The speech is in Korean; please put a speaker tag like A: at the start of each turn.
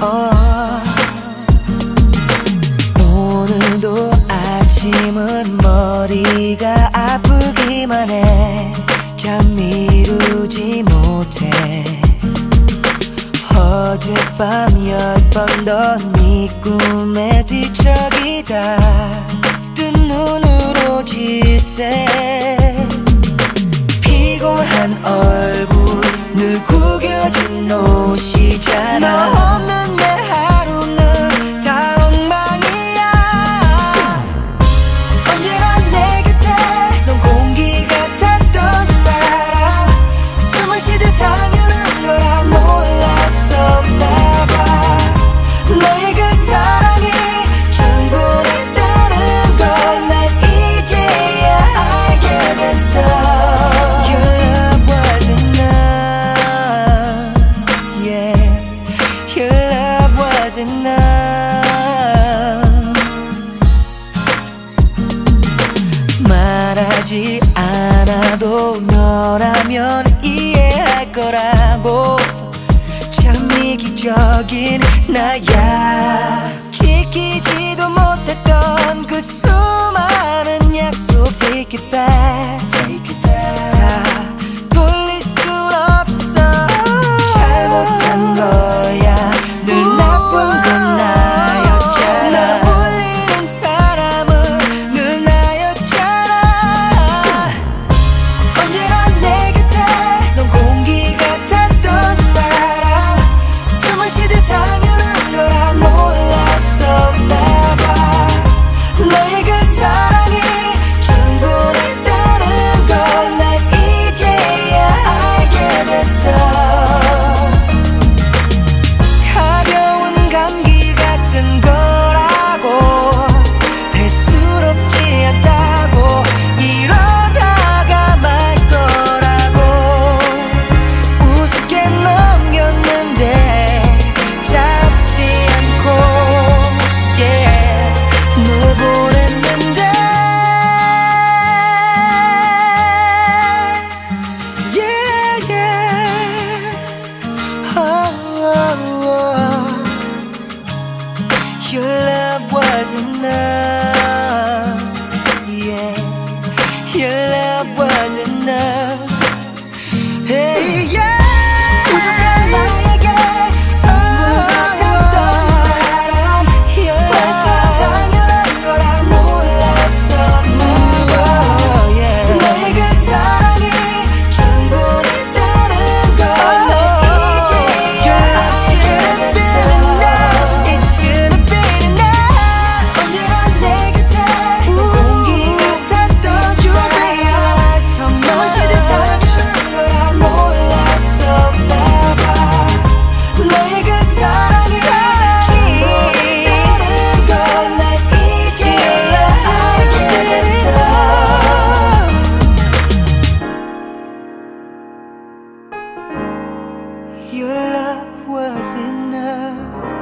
A: 어. 머리가 아프기만 해. 잠 이루지 못해. 어젯밤 열 번 넌네 꿈에 뒤척이다. 뜬 눈으로 질세. 피곤한 어 너라면 이해할 거라고. 참 이기적인 나야. enough. Yeah, your love was enough. was enough.